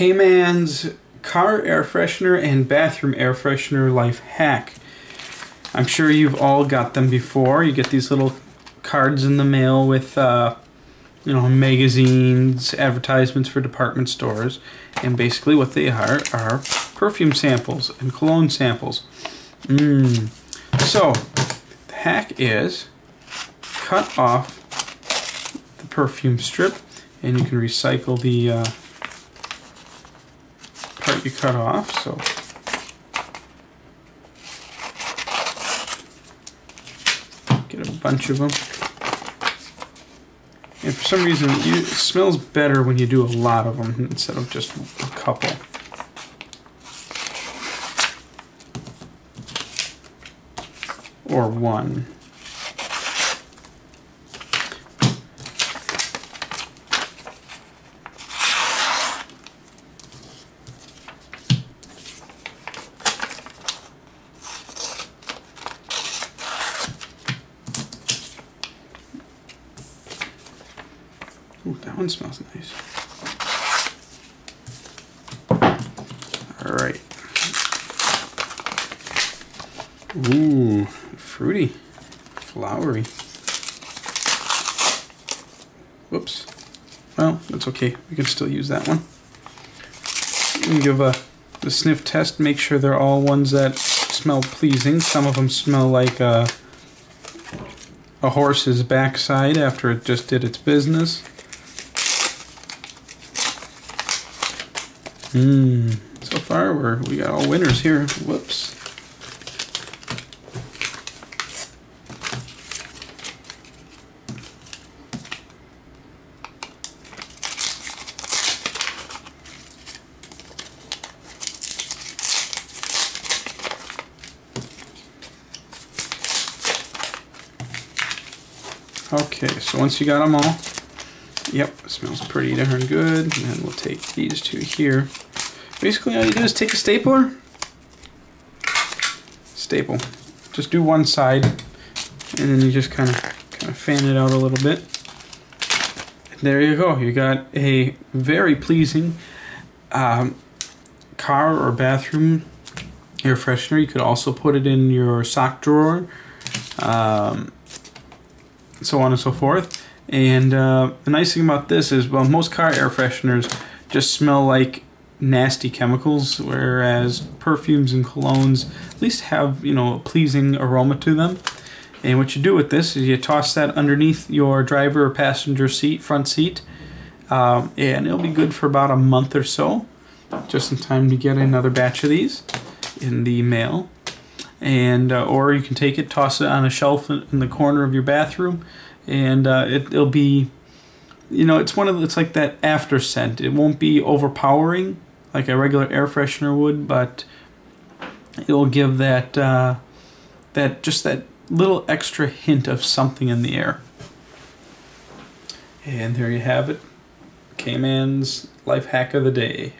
K-Man's car air freshener and bathroom air freshener life hack. I'm sure you've all got them before. You get these little cards in the mail with, uh, you know, magazines, advertisements for department stores, and basically what they are are perfume samples and cologne samples. Mmm. So, the hack is cut off the perfume strip, and you can recycle the uh, you cut off. So. Get a bunch of them. And for some reason, it smells better when you do a lot of them instead of just a couple. Or one. Ooh, that one smells nice. All right. Ooh, fruity, flowery. Whoops. Well, that's okay. We can still use that one. We can give a the sniff test. Make sure they're all ones that smell pleasing. Some of them smell like a, a horse's backside after it just did its business. Hmm. So far, we're we got all winners here. Whoops. Okay, so once you got them all, yep, smells pretty darn good. And we'll take these two here. Basically, all you do is take a stapler, staple. Just do one side, and then you just kind of kind of fan it out a little bit. And there you go. You got a very pleasing um, car or bathroom air freshener. You could also put it in your sock drawer. Um, so on and so forth. And uh, the nice thing about this is, well, most car air fresheners just smell like nasty chemicals, whereas perfumes and colognes at least have, you know, a pleasing aroma to them. And what you do with this is you toss that underneath your driver or passenger seat, front seat, um, and it'll be good for about a month or so, just in time to get another batch of these in the mail and uh, or you can take it, toss it on a shelf in the corner of your bathroom, and uh, it, will be, you know, it's one of it's like that after scent. It won't be overpowering like a regular air freshener would, but it will give that uh, that just that little extra hint of something in the air. And there you have it, K-Man's life hack of the day.